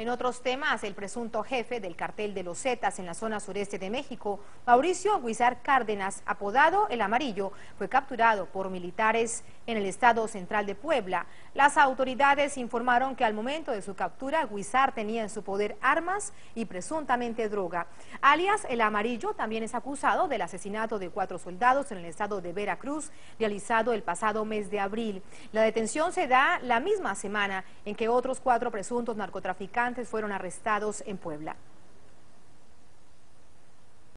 En otros temas, el presunto jefe del cartel de los Zetas en la zona sureste de México, Mauricio Guizar Cárdenas, apodado El Amarillo, fue capturado por militares en el estado central de Puebla. Las autoridades informaron que al momento de su captura, Guizar tenía en su poder armas y presuntamente droga. Alias El Amarillo también es acusado del asesinato de cuatro soldados en el estado de Veracruz, realizado el pasado mes de abril. La detención se da la misma semana en que otros cuatro presuntos narcotraficantes fueron arrestados en Puebla.